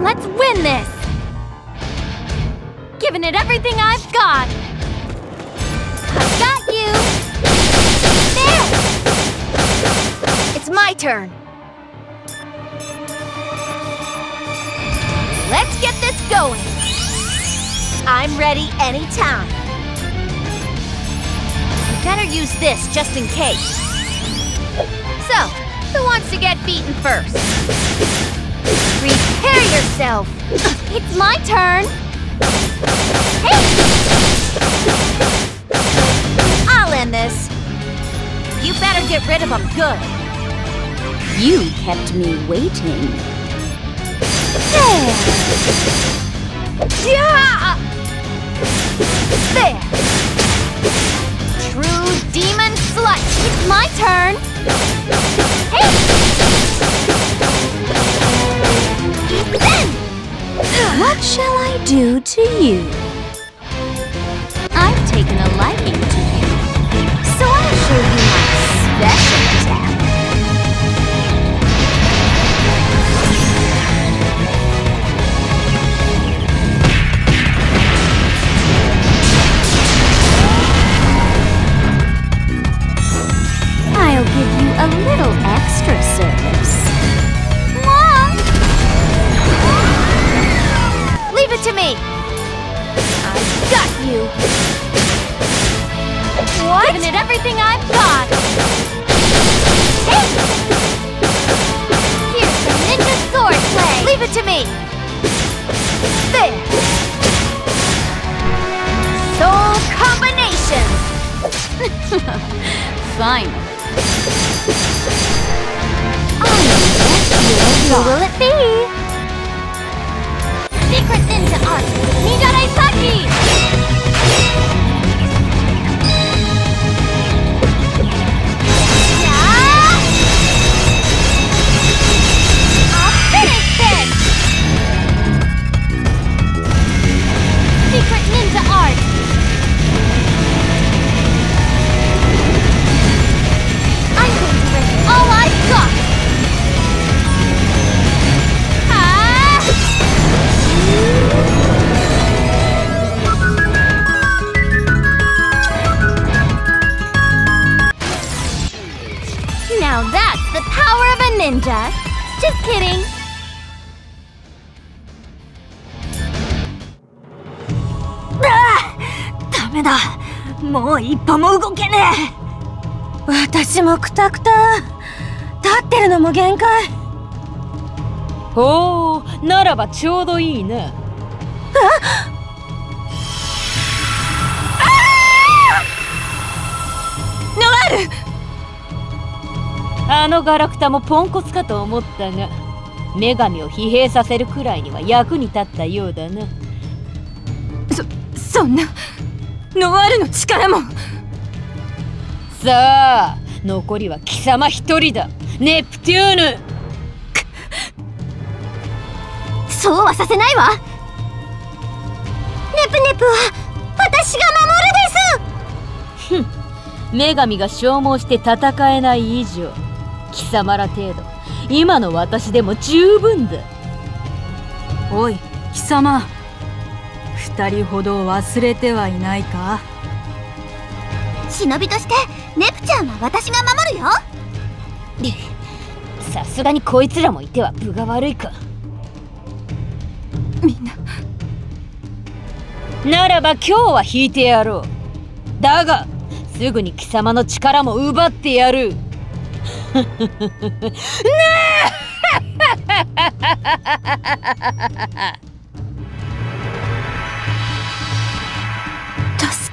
Let's win this! Giving it everything I've got! I've got you! There! It's my turn! Let's get this going! I'm ready anytime! Better use this just in case. So, who wants to get beaten first? Prepare yourself! It's my turn! Hey! I'll end this. You better get rid of him good. You kept me waiting. There! Yeah! There! True demon slut! It's my turn! Hey! What shall I do to you? I've taken a liking to me! I've got you! What? Giving it everything I've got! Hey! Here's some ninja sword play! Leave it to me! There! Soul combination! Fine. Who will it be? Secret Ninja Art! Nigarai Saki! Now that's the power of a ninja! Just kidding! ダメだ。もう一歩も動けねえ。私もクタクタ。立ってるのも限界。ほうならばちょうどいいなノアールあのガラクタもポンコツかと思ったが女神を疲弊させるくらいには役に立ったようだな。そんなノアールの力も。さあ残りは貴様一人だ。ネプテューヌ。そうはさせないわ。ネプネプは私が守るです。女神が消耗して戦えない以上貴様ら程度。今の私でも十分だ。おい貴様。二人ほど忘れてはいないか？忍びとしてネプちゃんは私が守るよ。さすがにこいつらもいては分が悪いか。みんな。ならば今日は引いてやろう。だがすぐに貴様の力も奪ってやる助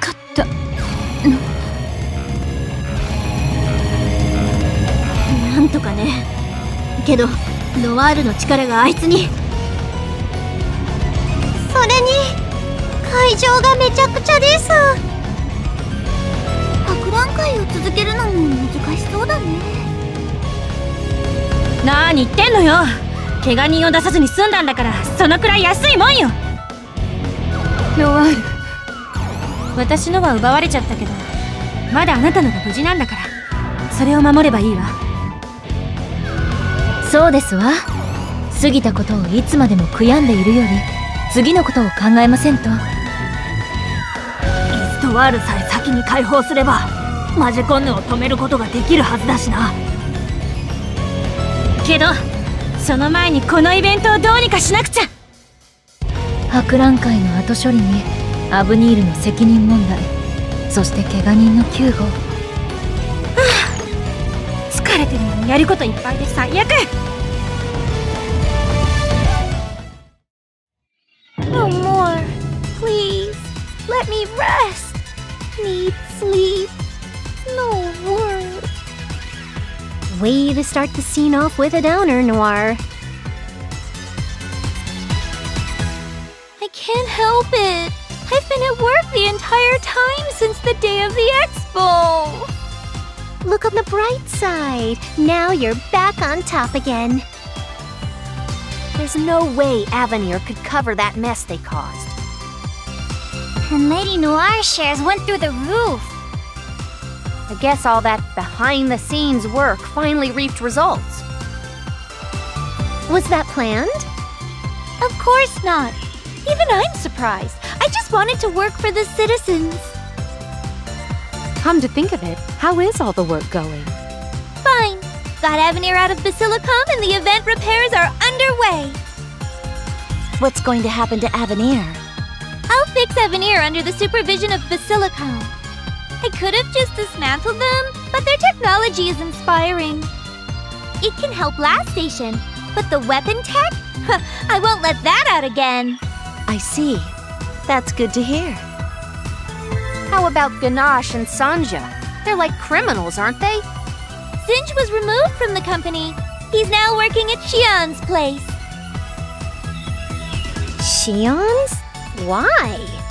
かった。なんとかね。けどノワールの力があいつに。それに会場がめちゃくちゃです。博覧会を続けるのも難しそうだね。何言ってんのよ。怪我人を出さずに済んだんだからそのくらい安いもんよ。ノワール私のは奪われちゃったけどまだあなたのが無事なんだからそれを守ればいいわ。そうですわ。過ぎたことをいつまでも悔やんでいるより次のことを考えませんと。イストワールさえ先に解放すればマジコンヌを止めることができるはずだしなけどその前にこのイベントをどうにかしなくちゃ博覧会の後処理にアブニールの責任問題そして怪我人の救護はあ疲れてるのにやることいっぱいで最悪 No more. Please, let me rest. Need sleep. No word. Way to start the scene off with a downer, Noire. I can't help it. I've been at work the entire time since the day of the expo. Look on the bright side. Now you're back on top again. There's no way Avenir could cover that mess they caused. And Lady Noire shares went through the roof. I guess all that behind the scenes work finally reaped results. Was that planned? Of course not. Even I'm surprised. I just wanted to work for the citizens. Come to think of it, how is all the work going? Fine. Got Avenir out of Basilicom and the event repairs are underway. What's going to happen to Avenir? I'll fix Avenir under the supervision of Basilicom. I could have just dismantled them, but their technology is inspiring. It can help Lastation, but the weapon tech? I won't let that out again. I see. That's good to hear. How about Ganache and Sanja? They're like criminals, aren't they? Singe was removed from the company. He's now working at Shion's place. Shion's? Why?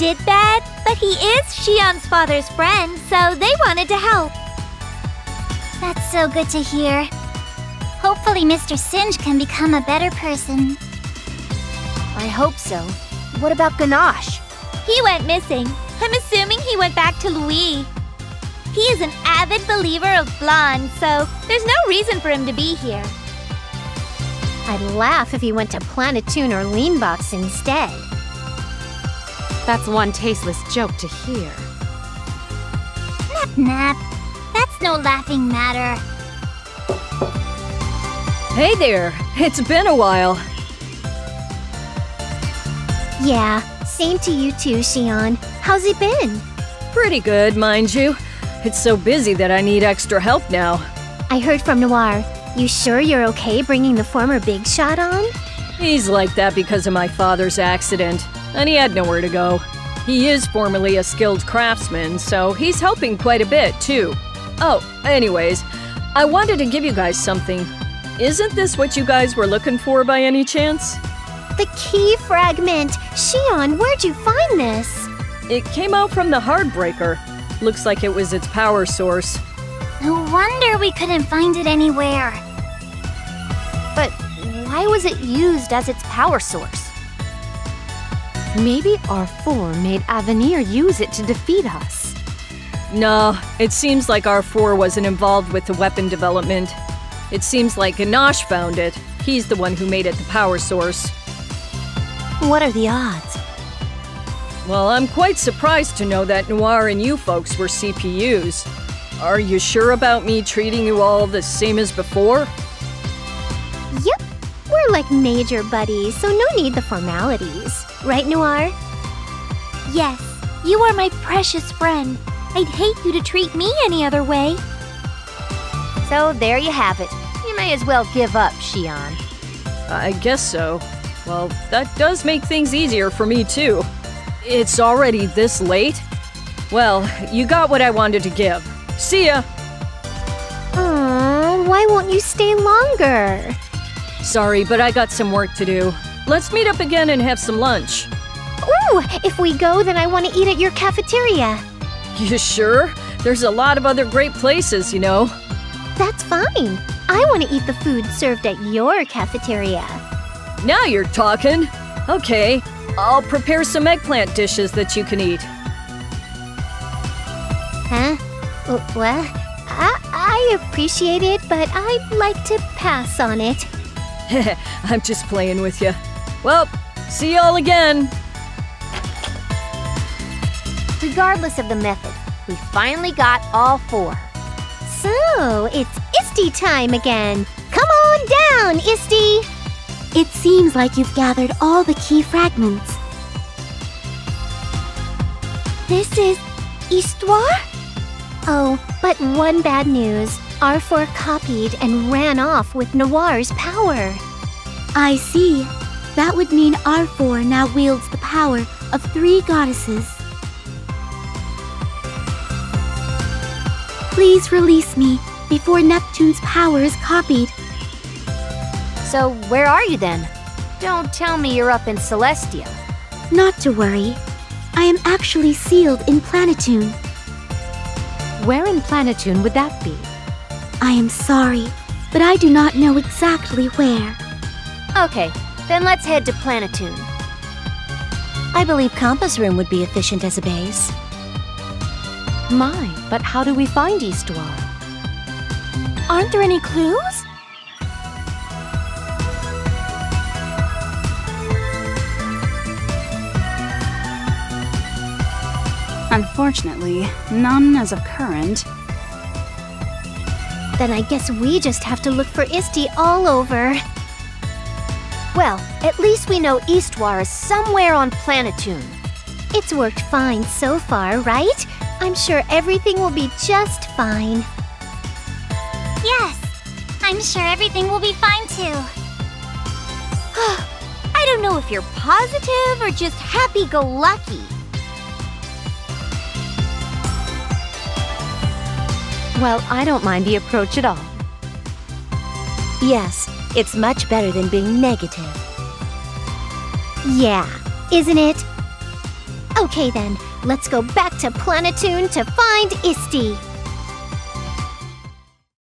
He did bad, but he is Shion's father's friend, so they wanted to help. That's so good to hear. Hopefully Mr. Singe can become a better person. I hope so. What about Ganache? He went missing. I'm assuming he went back to Lowee. He is an avid believer of Blanc, so there's no reason for him to be here. I'd laugh if he went to Planeptune or Leanbox instead. That's one tasteless joke to hear. Nep-Nep. That's no laughing matter. Hey there! It's been a while. Yeah, same to you too, Shion. How's it been? Pretty good, mind you. It's so busy that I need extra help now. I heard from Noire. You sure you're okay bringing the former Big Shot on? He's like that because of my father's accident, and he had nowhere to go. He is formerly a skilled craftsman, so he's helping quite a bit, too. Oh, anyways, I wanted to give you guys something. Isn't this what you guys were looking for by any chance? The key fragment! Shion, where'd you find this? It came out from the Hardbreaker. Looks like it was its power source. No wonder we couldn't find it anywhere. But why was it used as its power source? Maybe R4 made Avenir use it to defeat us. No, it seems like R4 wasn't involved with the weapon development. It seems like Ganache found it. He's the one who made it the power source. What are the odds? Well, I'm quite surprised to know that Noire and you folks were CPUs. Are you sure about me treating you all the same as before? Yep, we're like major buddies, so no need the formalities. Right, Noire? Yes, you are my precious friend. I'd hate you to treat me any other way. So there you have it. You may as well give up, Shion. I guess so. Well, that does make things easier for me, too. It's already this late? Well, you got what I wanted to give. See ya! Aww, why won't you stay longer? Sorry, but I got some work to do. Let's meet up again and have some lunch. Ooh, if we go, then I want to eat at your cafeteria. You sure? There's a lot of other great places, you know. That's fine. I want to eat the food served at your cafeteria. Now you're talking. Okay, I'll prepare some eggplant dishes that you can eat. Huh? Uh, Well, I, I appreciate it, but I'd like to pass on it. I'm just playing with you. Well, see y'all again. Regardless of the method, we finally got all four. So, it's Isty time again. Come on down, Isty! It seems like you've gathered all the key fragments. This is Histoire? Oh, but one bad news. R4 copied and ran off with Noire's power. I see. That would mean R4 now wields the power of three goddesses. Please release me before Neptune's power is copied. So, where are you then? Don't tell me you're up in Celestia. Not to worry. I am actually sealed in Planeptune. Where in Planeptune would that be? I am sorry, but I do not know exactly where. Okay, then let's head to Planeptune. I believe Compa's Room would be efficient as a base. My, but how do we find Histoire? Aren't there any clues? Unfortunately, none as of current. Then I guess we just have to look for Isty all over. Well, at least we know Histoire is somewhere on Planeptune. It's worked fine so far, right? I'm sure everything will be just fine. Yes, I'm sure everything will be fine too. I don't know if you're positive or just happy-go-lucky. Well, I don't mind the approach at all. Yes, it's much better than being negative. Yeah, isn't it? Okay then, let's go back to Planeptune to find Isty.